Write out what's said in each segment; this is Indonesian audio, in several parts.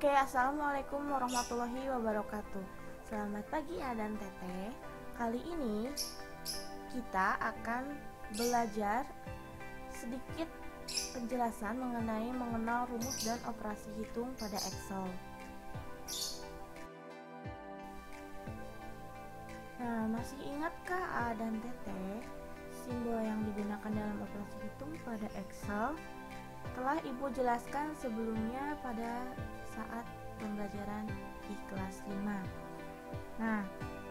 Assalamualaikum warahmatullahi wabarakatuh. Selamat pagi ya dan Teteh Kali ini kita akan belajar sedikit penjelasan mengenai mengenal rumus dan operasi hitung pada Excel. Nah, masih ingatkah A dan Teteh simbol yang digunakan dalam operasi hitung pada Excel? Telah Ibu jelaskan sebelumnya pada saat pembelajaran di kelas 5. Nah,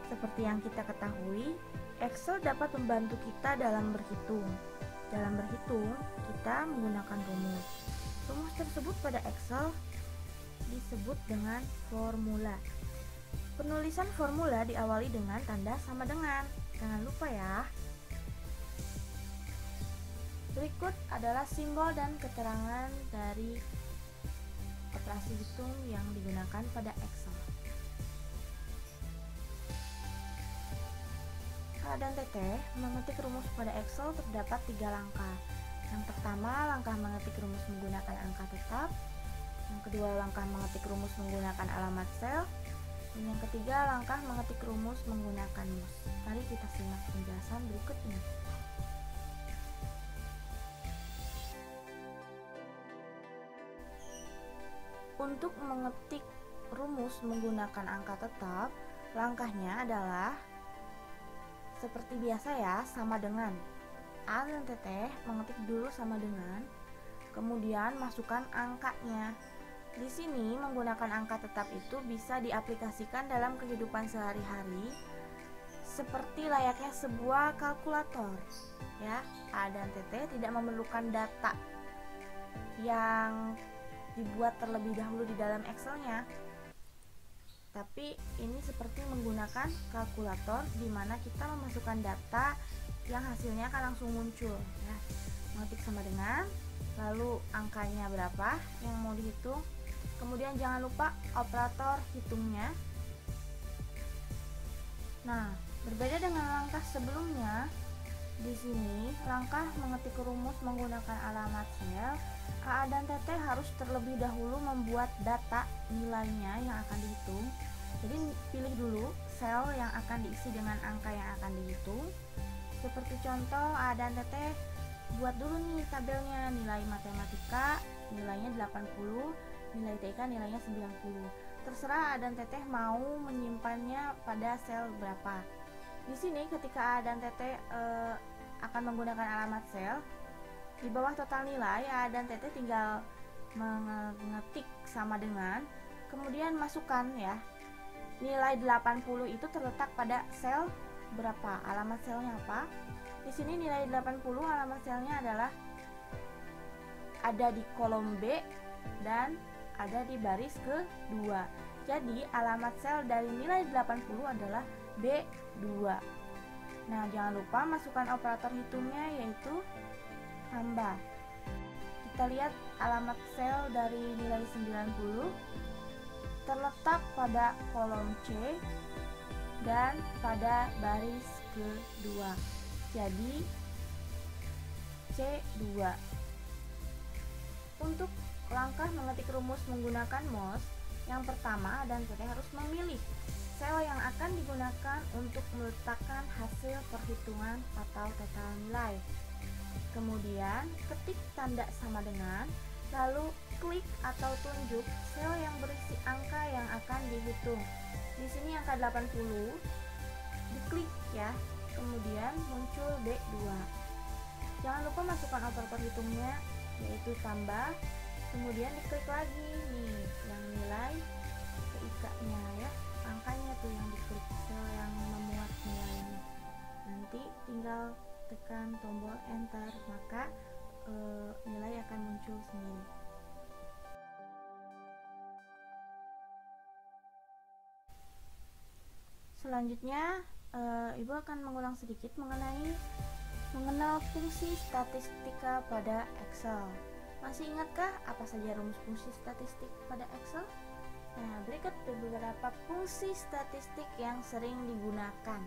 seperti yang kita ketahui, Excel dapat membantu kita dalam berhitung. Dalam berhitung, kita menggunakan rumus. Rumus tersebut pada Excel disebut dengan formula. Penulisan formula diawali dengan tanda sama dengan. Jangan lupa ya. Berikut adalah simbol dan keterangan dari operasi hitung yang digunakan pada Excel. A dan Teteh mengetik rumus pada Excel terdapat tiga langkah. Yang pertama, langkah mengetik rumus menggunakan angka tetap. Yang kedua, langkah mengetik rumus menggunakan alamat sel. Dan yang ketiga, langkah mengetik rumus menggunakan mus. Mari kita simak penjelasan berikut ini. Untuk mengetik rumus menggunakan angka tetap, langkahnya adalah seperti biasa ya, sama dengan A dan Teteh mengetik dulu sama dengan, kemudian masukkan angkanya. Di sini menggunakan angka tetap itu bisa diaplikasikan dalam kehidupan sehari-hari seperti layaknya sebuah kalkulator. Ya, A dan Teteh tidak memerlukan data yang dibuat terlebih dahulu di dalam Excelnya. Tapi ini seperti menggunakan kalkulator di mana kita memasukkan data yang hasilnya akan langsung muncul ya. Mengetik sama dengan lalu angkanya berapa yang mau dihitung. Kemudian jangan lupa operator hitungnya. Nah berbeda dengan langkah sebelumnya di sini, langkah mengetik rumus menggunakan alamat sel, A dan TT harus terlebih dahulu membuat data nilainya yang akan dihitung. Jadi pilih dulu sel yang akan diisi dengan angka yang akan dihitung. Seperti contoh A dan TT buat dulu nih tabelnya nilai matematika nilainya 80, nilai TK nilainya 90. Terserah A dan Teteh mau menyimpannya pada sel berapa. Di sini ketika A dan TT e, akan menggunakan alamat sel, di bawah total nilai A dan TT tinggal mengetik sama dengan, kemudian masukkan ya. Nilai 80 itu terletak pada sel berapa? Alamat selnya apa? Di sini nilai 80 alamat selnya adalah ada di kolom B dan ada di baris kedua. Jadi alamat sel dari nilai 80 adalah B2 Nah jangan lupa masukkan operator hitungnya yaitu tambah Kita lihat alamat sel dari nilai 90 terletak pada kolom C dan pada baris kedua. Jadi C2 untuk langkah mengetik rumus menggunakan MOS yang pertama dan kita harus memilih sel yang akan digunakan untuk meletakkan hasil perhitungan atau total nilai. Kemudian, ketik tanda sama dengan, lalu klik atau tunjuk sel yang berisi angka yang akan dihitung. Di sini angka 80, diklik ya, kemudian muncul D2. Jangan lupa masukkan operator hitungnya, yaitu tambah, kemudian diklik lagi nih, yang nilai keikanya ya angkanya tuh yang diklik yang memuat nilainya. Nanti tinggal tekan tombol enter maka e, nilai akan muncul sendiri. Selanjutnya e, ibu akan mengulang sedikit mengenai mengenal fungsi statistika pada Excel. Masih ingatkah apa saja rumus fungsi statistik pada Excel? Nah, berikut beberapa fungsi statistik yang sering digunakan.